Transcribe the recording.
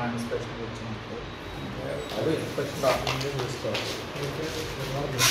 I will question after this.